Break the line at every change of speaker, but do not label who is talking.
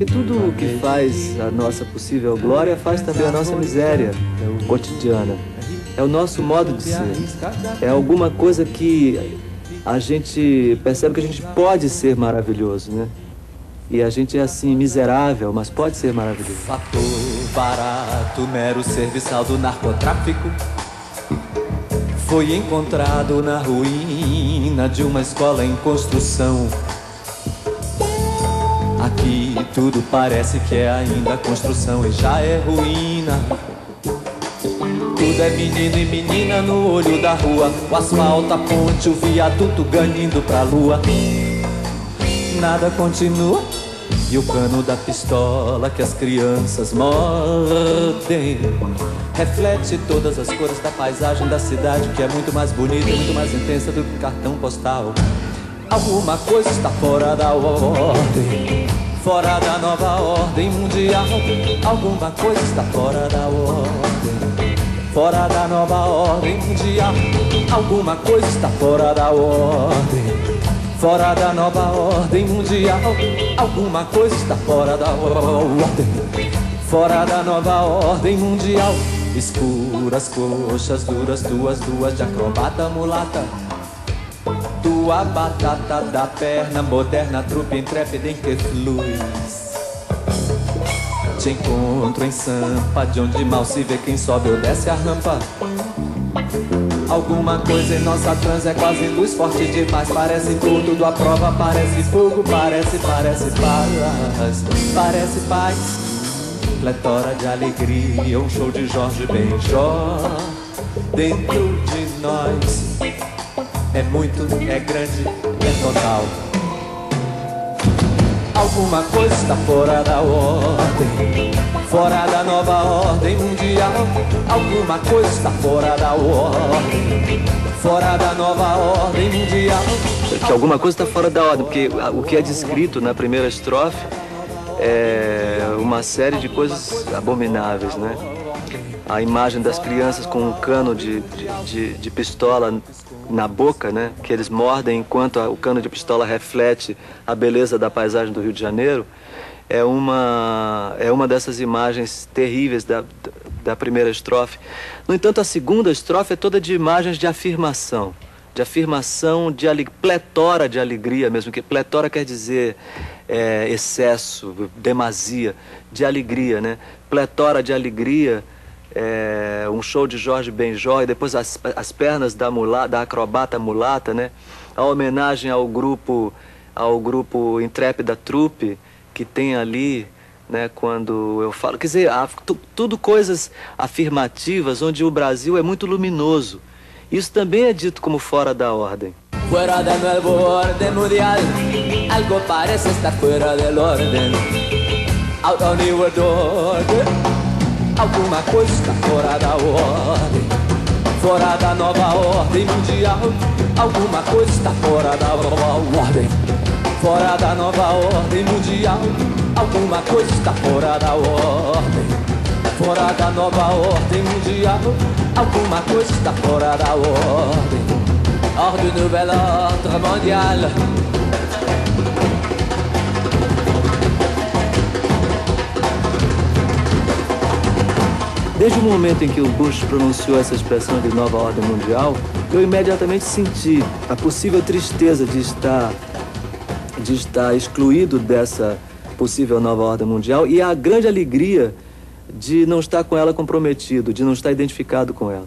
E tudo o que faz a nossa possível glória faz também a nossa miséria cotidiana. É o nosso modo de ser. É alguma coisa que a gente percebe que a gente pode ser maravilhoso, né? E a gente é assim, miserável, mas pode ser maravilhoso.
Fator barato, mero serviçal do narcotráfico. Foi encontrado na ruína de uma escola em construção. Aqui tudo parece que é ainda construção e já é ruína. Tudo é menino e menina no olho da rua. O asfalto, a ponte, o viaduto ganindo pra lua. Nada continua. E o cano da pistola que as crianças mordem Reflete todas as cores da paisagem da cidade Que é muito mais bonita e muito mais intensa do que cartão postal Alguma coisa está fora da ordem Fora da nova ordem mundial. Alguma coisa está fora da ordem. Fora da nova ordem mundial. Alguma coisa está fora da ordem. Fora da nova ordem mundial. Alguma coisa está fora da ordem. Fora da nova ordem mundial. Escuras coxas duras Duas, duas de acrobata mulata Tua batata da perna moderna Trupe intrépida em que flui Te encontro em Sampa De onde mal se vê quem sobe ou desce a rampa. Alguma coisa em nossa trans é quase luz forte demais. Parece cor, tudo a prova, parece fogo Parece, parece paz, parece paz Pletora de alegria, um show de Jorge Benjó. Dentro de nós É muito, é grande, é total. Alguma coisa está fora da ordem Fora da nova ordem mundial. Alguma coisa está fora da ordem Fora da nova ordem mundial.
Que alguma coisa está fora da ordem Porque o que é descrito na primeira estrofe É uma série de coisas abomináveis, né? A imagem das crianças com um cano de, de, de, de pistola na boca, né? Que eles mordem enquanto o cano de pistola reflete a beleza da paisagem do Rio de Janeiro. É uma, é uma dessas imagens terríveis da, da primeira estrofe. No entanto, a segunda estrofe é toda de imagens de afirmação. De afirmação, de pletora de alegria mesmo, que pletora quer dizer é, excesso, demasia, de alegria, né? Pletora de alegria é, um show de Jorge Benjó e depois as, as pernas da, da acrobata mulata, né? A homenagem ao grupo, ao grupo Intrépida Trupe que tem ali, né? Quando eu falo, quer dizer, tudo coisas afirmativas onde o Brasil é muito luminoso. Isso também é dito como fora da ordem.
Fuera del nuevo orden mundial, algo parece estar fuera del orden. Out on the order. Alguma coisa está fora da ordem Fora da nova ordem mundial. Alguma coisa está fora da ordem Fora da nova ordem mundial. Alguma coisa está fora da ordem Fora da nova ordem mundial. Alguma coisa está fora da ordem. Ordem nouvelle ordre mondial
Desde o momento em que o Bush pronunciou essa expressão de nova ordem mundial, eu imediatamente senti a possível tristeza de estar, de estar excluído dessa possível nova ordem mundial e a grande alegria de não estar com ela comprometido, de não estar identificado com ela.